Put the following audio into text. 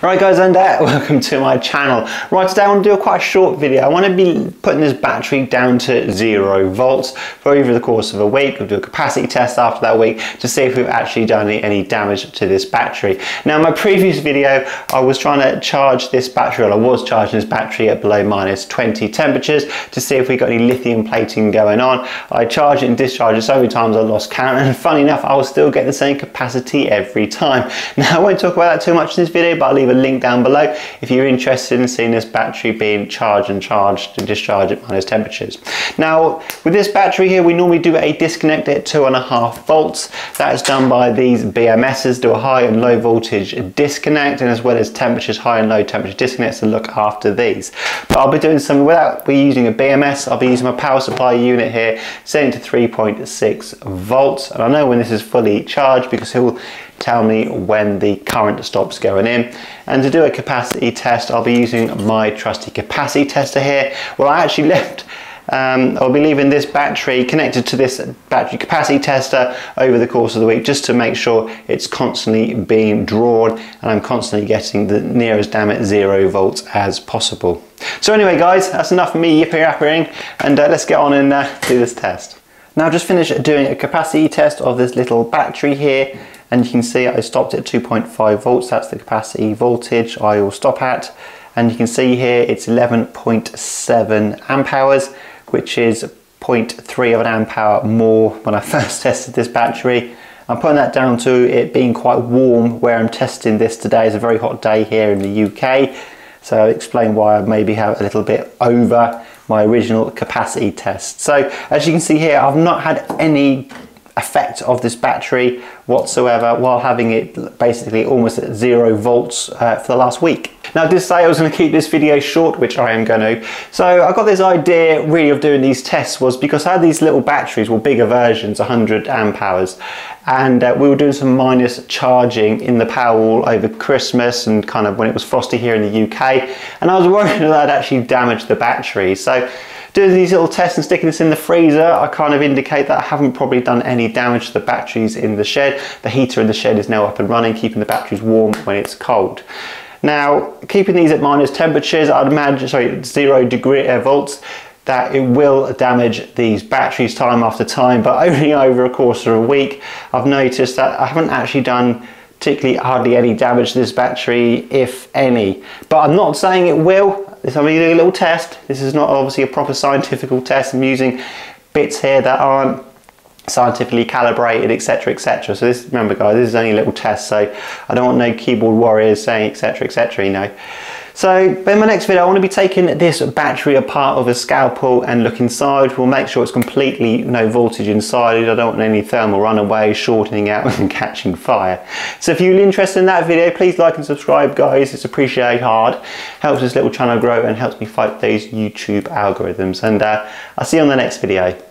Right guys and uh, welcome to my channel. Right today I want to do a quite short video. I want to be putting this battery down to zero volts for over the course of a week. We'll do a capacity test after that week to see if we've actually done any, damage to this battery. Now in my previous video I was trying to charge this battery, or I was charging this battery at below minus 20 temperatures to see if we got any lithium plating going on. I charged it and discharged it so many times I lost count and funny enough I will still get the same capacity every time. Now I won't talk about that too much in this video but I'll leave a link down below if you're interested in seeing this battery being charged and charged and discharged at minus temperatures. Now with this battery here we normally do a disconnect at two and a half volts. That is done by these BMSs, do a high and low voltage disconnect and as well as temperatures, high and low temperature disconnects to look after these. But I'll be doing something without be using a BMS, I'll be using my power supply unit here, setting to 3.6 volts. And I know when this is fully charged because it will tell me when the current stops going in. And to do a capacity test, I'll be using my trusty capacity tester here. Well, I actually left um, I'll be leaving this battery connected to this battery capacity tester over the course of the week just to make sure it's constantly being drawn and I'm constantly getting the nearest damn it zero volts as possible. So anyway guys, that's enough of me yippee yapping and uh, let's get on and uh, do this test. Now just finished doing a capacity test of this little battery here and you can see I stopped at 2.5 volts. That's the capacity voltage I will stop at. And you can see here it's 11.7 amp hours which is 0.3 of an amp hour more when I first tested this battery. I'm putting that down to it being quite warm where I'm testing this today. It's a very hot day here in the UK so I'll explain why I maybe have a little bit over my original capacity test so as you can see here I've not had any effect of this battery whatsoever while having it basically almost at zero volts uh, for the last week. Now I did say I was going to keep this video short, which I am going to. So I got this idea really of doing these tests was because I had these little batteries, well bigger versions, 100 amp hours, and uh, we were doing some minus charging in the Powerwall over Christmas and kind of when it was frosty here in the UK, and I was worried that I'd actually damage the battery. So Doing these little tests and sticking this in the freezer, I kind of indicate that I haven't probably done any damage to the batteries in the shed. The heater in the shed is now up and running, keeping the batteries warm when it's cold. Now, keeping these at minus temperatures, I'd imagine, sorry, zero degree uh, volts, that it will damage these batteries time after time, but only over a course of a week. I've noticed that I haven't actually done particularly hardly any damage to this battery, if any. But I'm not saying it will. This I'm doing a little test. This is not obviously a proper scientific test. I'm using bits here that aren't scientifically calibrated, etc, etc. So this, remember guys, this is only a little test, so I don't want no keyboard warriors saying etc, etc, you know. So in my next video I want to be taking this battery apart of a scalpel and look inside. We'll make sure it's completely no voltage inside. I don't want any thermal runaway, shortening out and catching fire. So if you're interested in that video, please like and subscribe guys. It's appreciated hard. Helps this little channel grow and helps me fight those YouTube algorithms. And uh, I'll see you on the next video.